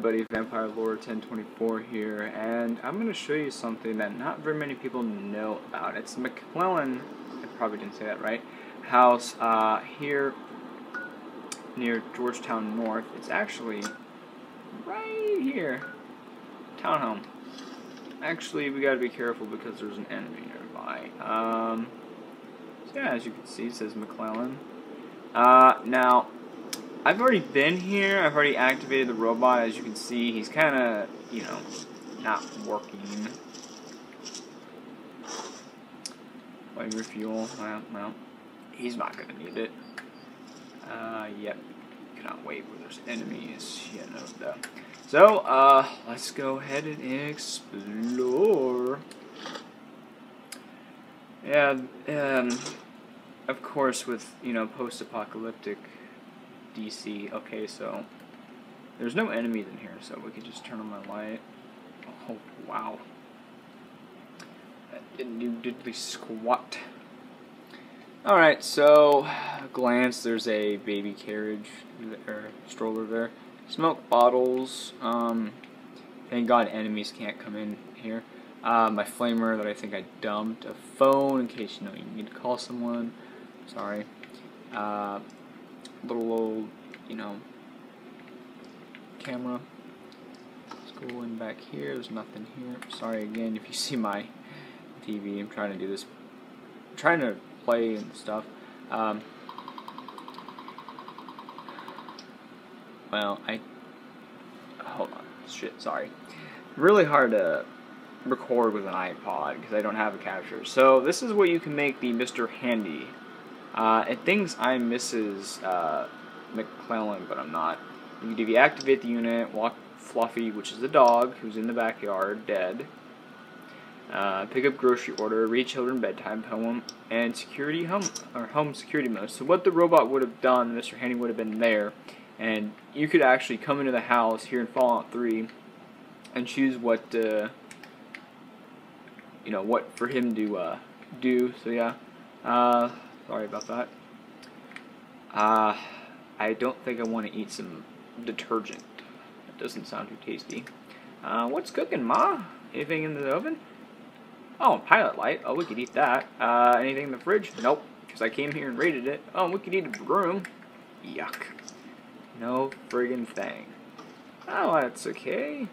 Buddy Vampire Lord 1024 here, and I'm going to show you something that not very many people know about. It's McClellan, I probably didn't say that right, house uh, here near Georgetown North. It's actually right here, townhome. Actually, we got to be careful because there's an enemy nearby. Um, so yeah, as you can see, it says McClellan. Uh, now, I've already been here. I've already activated the robot. As you can see, he's kind of, you know, not working. Play refuel. Well, well, he's not going to need it. Uh, yep. Cannot wait when there's enemies. Yeah, no doubt. So, uh, let's go ahead and explore. Yeah, um, of course, with, you know, post-apocalyptic DC. Okay, so there's no enemies in here, so we could just turn on my light. Oh, wow. That didn't do diddly squat. Alright, so, glance, there's a baby carriage, or stroller there. Smoke bottles, um, thank god enemies can't come in here. Uh, my flamer that I think I dumped. A phone in case you know you need to call someone. Sorry. Uh, little old, you know, camera. Let's go in back here. There's nothing here. Sorry again if you see my TV. I'm trying to do this. I'm trying to play and stuff. Um, well, I hold on. Shit, sorry. Really hard to record with an iPod because I don't have a capture. So this is what you can make the Mr. Handy uh, it thinks I'm Mrs. Uh, McClellan, but I'm not. You deactivate the unit, walk Muffy, which is the dog, who's in the backyard, dead. Uh, pick up grocery order, read children bedtime poem, and security home or home security mode. So what the robot would have done, Mr. Handy would have been there, and you could actually come into the house here in Fallout 3 and choose what uh, you know what for him to uh, do. So yeah. Sorry about that. Uh, I don't think I want to eat some detergent. That doesn't sound too tasty. Uh, what's cooking, Ma? Anything in the oven? Oh, pilot light. Oh, we could eat that. Uh, anything in the fridge? Nope, because I came here and raided it. Oh, we could eat a broom. Yuck. No friggin' thing. Oh, that's okay.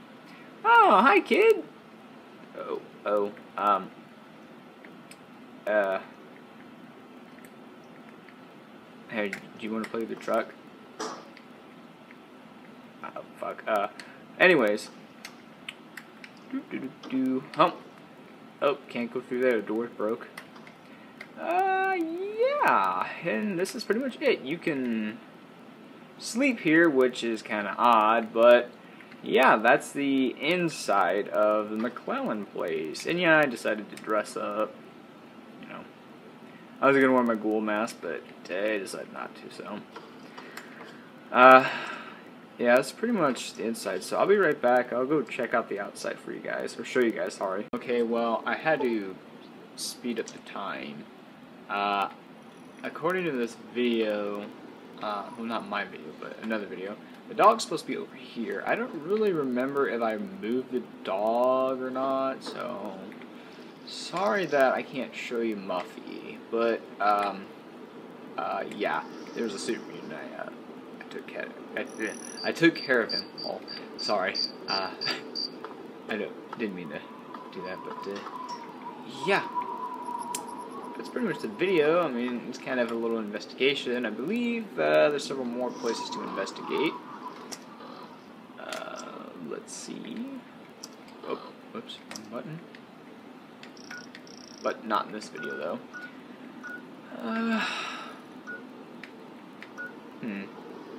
Oh, hi, kid. Oh, oh, um, uh, Hey, do you want to play the truck? Oh, fuck. Uh, anyways. Do, do, do. Hump. Oh, can't go through there. The door broke. Uh, yeah. And this is pretty much it. You can sleep here, which is kind of odd, but yeah, that's the inside of the McClellan place. And yeah, I decided to dress up. I was gonna wear my ghoul mask, but I decided not to. So, uh, yeah, that's pretty much the inside. So I'll be right back. I'll go check out the outside for you guys, or show you guys. Sorry. Okay, well, I had to speed up the time. Uh, according to this video, uh, well, not my video, but another video. The dog's supposed to be over here. I don't really remember if I moved the dog or not, so sorry that I can't show you Muffy. But, um, uh, yeah, there was a super mutant. I, uh, I took care. I, I took care of him. Oh, sorry. Uh, I don't, didn't mean to do that, but uh, yeah, that's pretty much the video. I mean, it's kind of a little investigation. I believe uh, there's several more places to investigate. Uh, let's see. Oh, whoops, wrong button. But not in this video, though. Uh, hmm.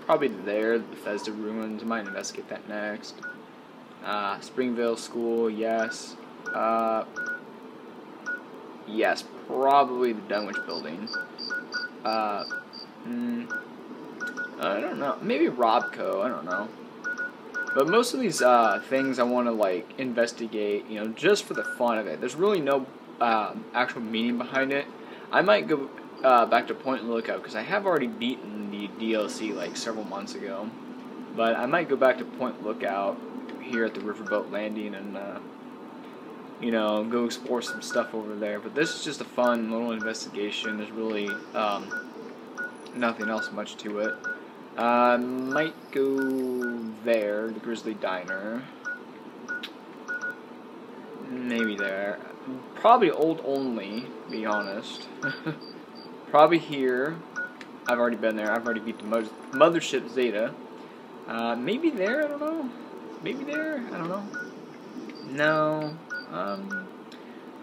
Probably there, the Bethesda ruins. Might investigate that next. Uh, Springvale School, yes. Uh, yes, probably the Dunwich building. Uh, hmm. I don't know. Maybe Robco. I don't know. But most of these uh, things I want to like investigate, you know, just for the fun of it. There's really no um, actual meaning behind it. I might go uh, back to Point Lookout because I have already beaten the DLC like several months ago. But I might go back to Point Lookout here at the Riverboat Landing and, uh, you know, go explore some stuff over there. But this is just a fun little investigation. There's really um, nothing else much to it. I uh, might go there, the Grisly Diner. Maybe there. Probably old only, be honest. Probably here. I've already been there. I've already beat the Mothership Zeta. Uh, maybe there, I don't know. Maybe there, I don't know. No, um,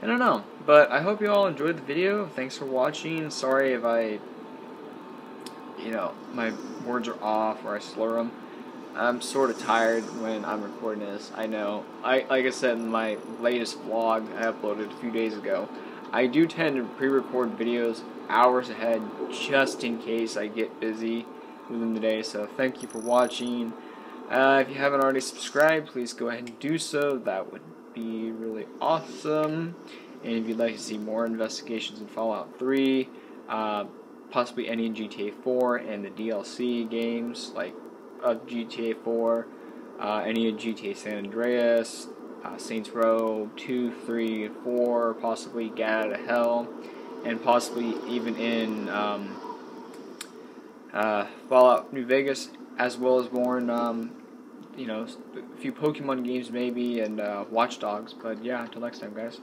I don't know. But I hope you all enjoyed the video. Thanks for watching. Sorry if I, you know, my words are off or I slur them. I'm sort of tired when I'm recording this. I know. I like I said in my latest vlog I uploaded a few days ago. I do tend to pre-record videos hours ahead just in case I get busy within the day. So thank you for watching. Uh, if you haven't already subscribed, please go ahead and do so. That would be really awesome. And if you'd like to see more investigations in Fallout 3, uh, possibly any GTA 4 and the DLC games like of GTA 4, uh, any of GTA San Andreas, uh, Saints Row 2, 3, 4, possibly Gat Out of Hell, and possibly even in um, uh, Fallout New Vegas, as well as more in, um, you know, a few Pokemon games maybe, and uh, Watch Dogs. But yeah, until next time, guys.